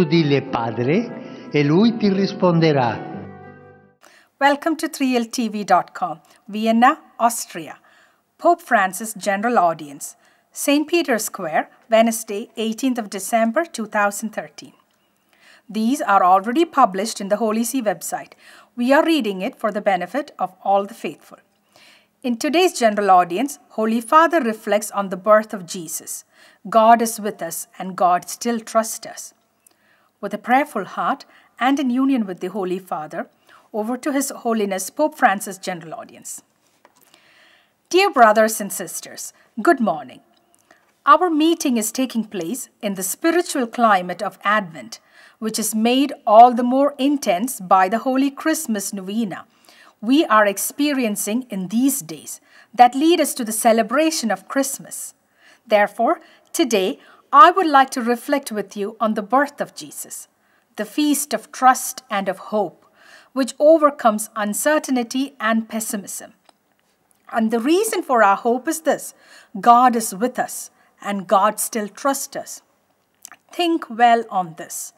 Tu dille Padre e lui ti risponderà. Welcome to 3ltv.com, Vienna, Austria. Pope Francis General Audience, St. Peter's Square, Wednesday, 18th of December 2013. These are already published in the Holy See website. We are reading it for the benefit of all the faithful. In today's general audience, Holy Father reflects on the birth of Jesus. God is with us and God still trusts us. With a prayerful heart and in union with the Holy Father, over to His Holiness Pope Francis General Audience. Dear brothers and sisters, good morning. Our meeting is taking place in the spiritual climate of Advent, which is made all the more intense by the Holy Christmas Novena we are experiencing in these days that lead us to the celebration of Christmas. Therefore, today I would like to reflect with you on the birth of Jesus, the feast of trust and of hope, which overcomes uncertainty and pessimism. And the reason for our hope is this God is with us, and God still trusts us. Think well on this.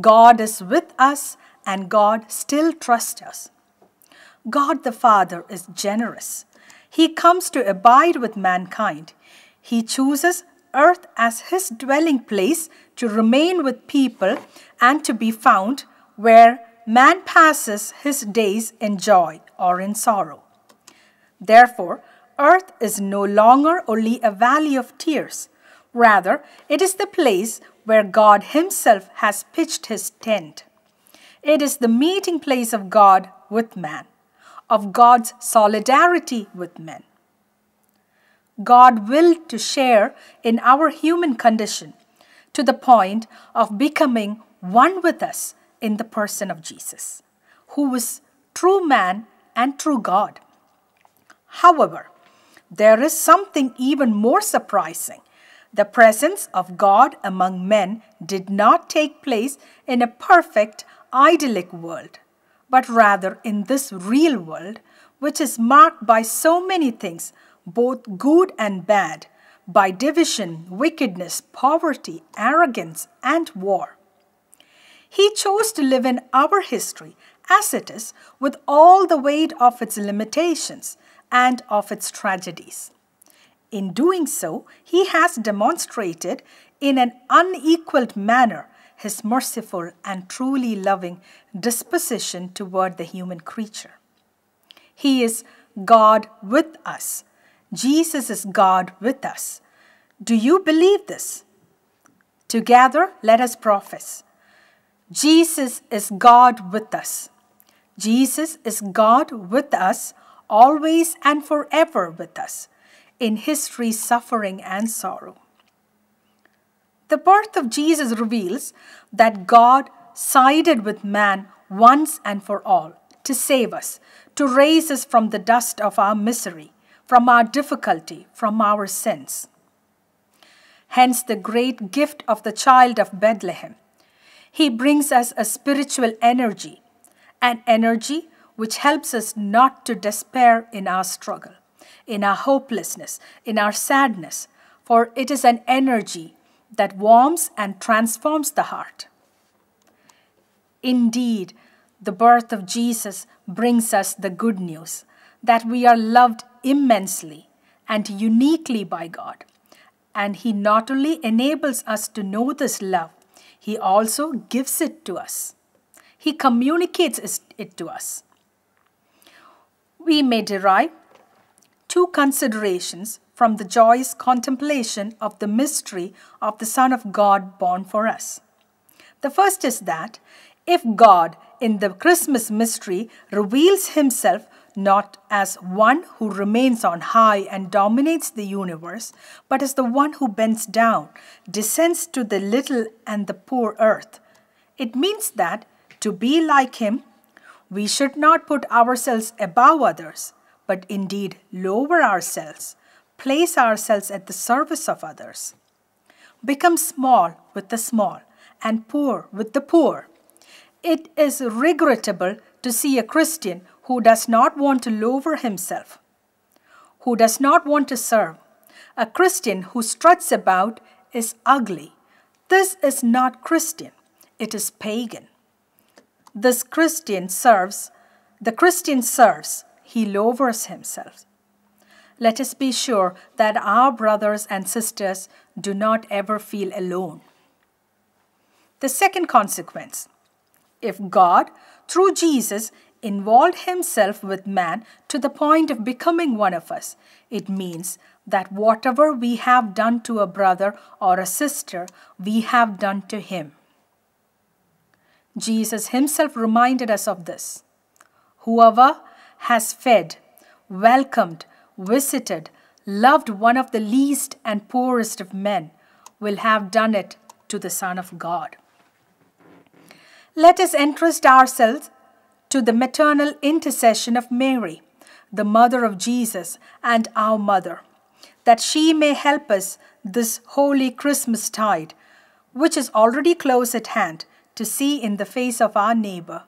God is with us, and God still trusts us. God the Father is generous. He comes to abide with mankind. He chooses earth as his dwelling place to remain with people and to be found where man passes his days in joy or in sorrow. Therefore, earth is no longer only a valley of tears. Rather, it is the place where God Himself has pitched His tent. It is the meeting place of God with man of God's solidarity with men. God willed to share in our human condition to the point of becoming one with us in the person of Jesus, who was true man and true God. However, there is something even more surprising. The presence of God among men did not take place in a perfect, idyllic world but rather in this real world, which is marked by so many things, both good and bad, by division, wickedness, poverty, arrogance, and war. He chose to live in our history as it is, with all the weight of its limitations and of its tragedies. In doing so, he has demonstrated in an unequaled manner his merciful and truly loving disposition toward the human creature. He is God with us. Jesus is God with us. Do you believe this? Together, let us profess. Jesus is God with us. Jesus is God with us, always and forever with us, in history's suffering and sorrow. The birth of Jesus reveals that God sided with man once and for all to save us, to raise us from the dust of our misery, from our difficulty, from our sins. Hence, the great gift of the child of Bethlehem. He brings us a spiritual energy, an energy which helps us not to despair in our struggle, in our hopelessness, in our sadness, for it is an energy that warms and transforms the heart. Indeed, the birth of Jesus brings us the good news that we are loved immensely and uniquely by God. And He not only enables us to know this love, He also gives it to us. He communicates it to us. We may derive two considerations from the joyous contemplation of the mystery of the Son of God born for us. The first is that if God in the Christmas mystery reveals himself not as one who remains on high and dominates the universe, but as the one who bends down, descends to the little and the poor earth. It means that to be like him, we should not put ourselves above others, but indeed lower ourselves place ourselves at the service of others. Become small with the small and poor with the poor. It is regrettable to see a Christian who does not want to lower himself, who does not want to serve. A Christian who struts about is ugly. This is not Christian. it is pagan. This Christian serves, the Christian serves, he lowers himself. Let us be sure that our brothers and sisters do not ever feel alone. The second consequence if God, through Jesus, involved himself with man to the point of becoming one of us, it means that whatever we have done to a brother or a sister, we have done to him. Jesus himself reminded us of this. Whoever has fed, welcomed, visited, loved one of the least and poorest of men will have done it to the Son of God. Let us entrust ourselves to the maternal intercession of Mary, the mother of Jesus and our mother, that she may help us this holy Christmas tide, which is already close at hand, to see in the face of our neighbor,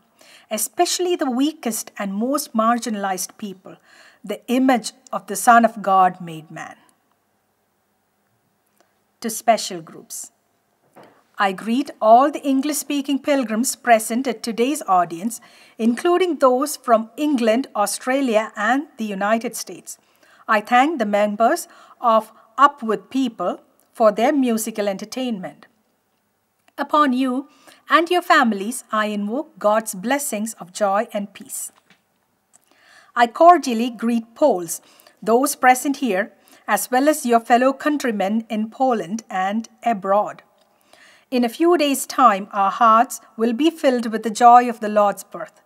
especially the weakest and most marginalized people, the image of the Son of God made man. To special groups. I greet all the English speaking pilgrims present at today's audience, including those from England, Australia, and the United States. I thank the members of Up With People for their musical entertainment. Upon you and your families, I invoke God's blessings of joy and peace. I cordially greet Poles, those present here, as well as your fellow countrymen in Poland and abroad. In a few days' time, our hearts will be filled with the joy of the Lord's birth.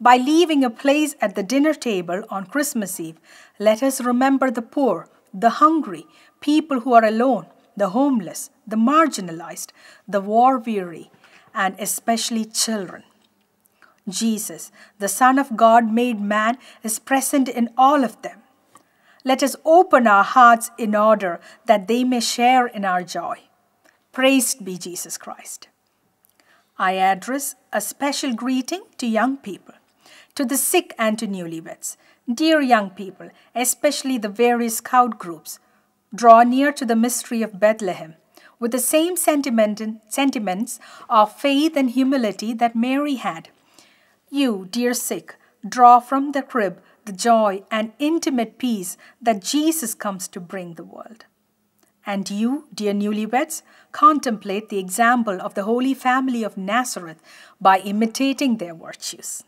By leaving a place at the dinner table on Christmas Eve, let us remember the poor, the hungry, people who are alone, the homeless, the marginalized, the war weary, and especially children. Jesus, the Son of God made man, is present in all of them. Let us open our hearts in order that they may share in our joy. Praised be Jesus Christ. I address a special greeting to young people, to the sick and to newlyweds. Dear young people, especially the various scout groups, draw near to the mystery of Bethlehem with the same sentiment, sentiments of faith and humility that Mary had. You, dear sick, draw from the crib the joy and intimate peace that Jesus comes to bring the world. And you, dear newlyweds, contemplate the example of the Holy Family of Nazareth by imitating their virtues.